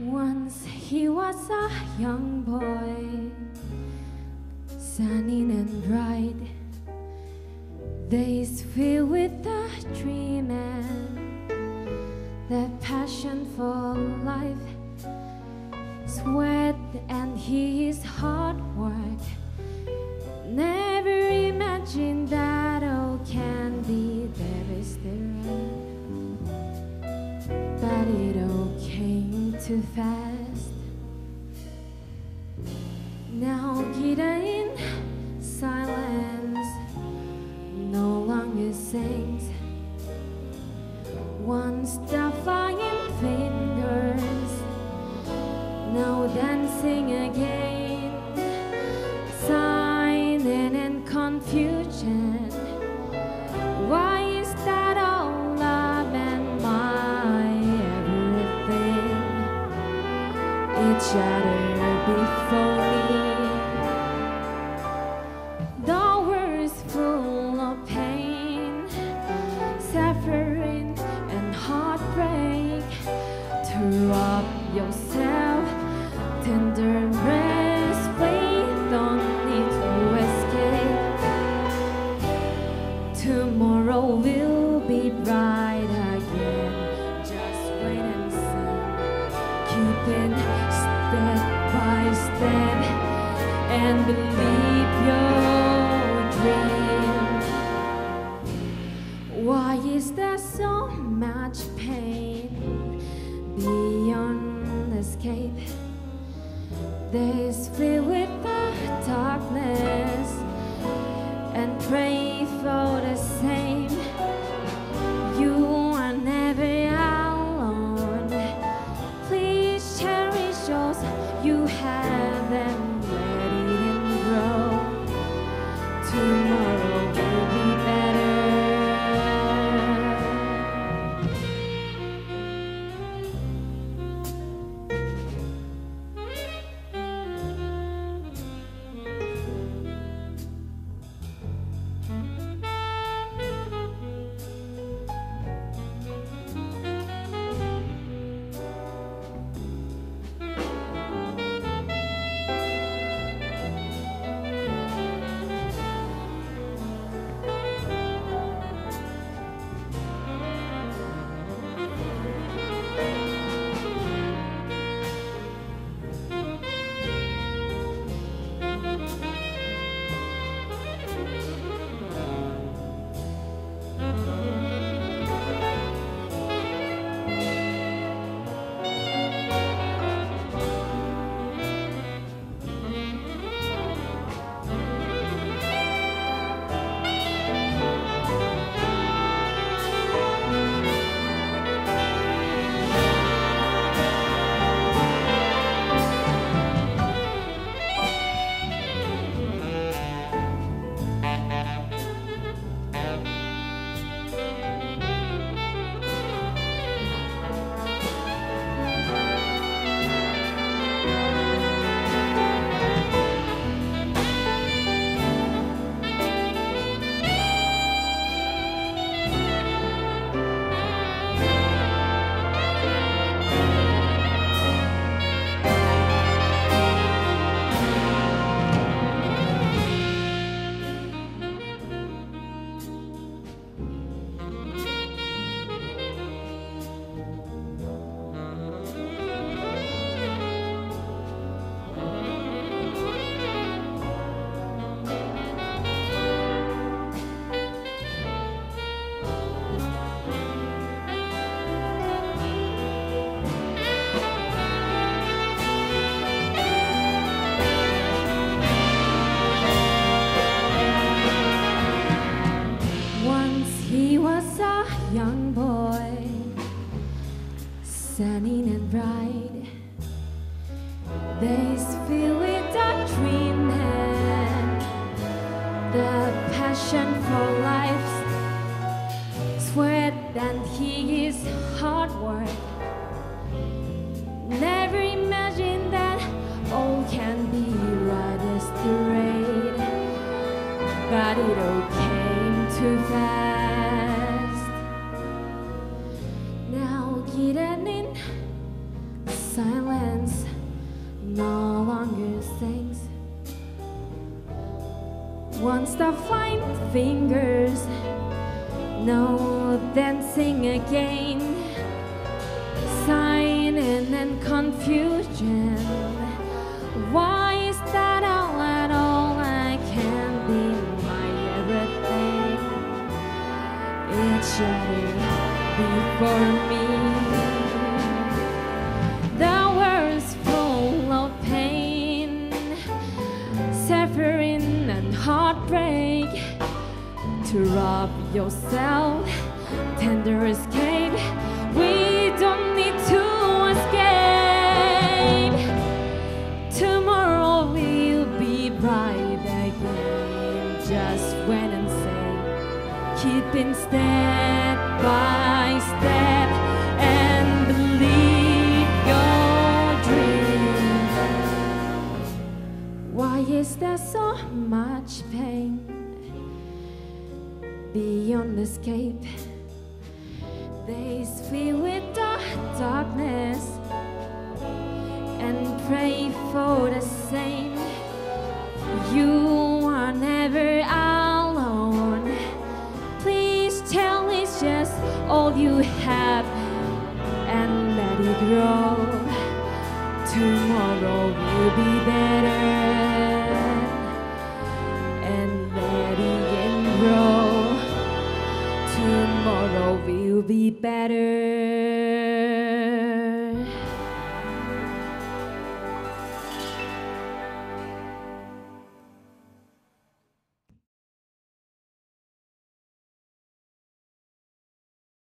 Once he was a young boy, sunny and bright, days filled with a dream and the passion for life, sweat and his hard work. too fast. Now Gita in silence no longer sings. Once. always with a the passion for life's sweat and his hard work. Every Once the flying fingers, no dancing again. Sign and confusion. Why heartbreak. To rob yourself, tender escape. We don't need to escape. Tomorrow we'll be bright again. Just when and say, keeping step by step Why is there so much pain beyond escape? Days filled with dark darkness and pray for the same. You are never alone. Please tell it's just all you have and let it grow. Tomorrow will be better tomorrow will be better.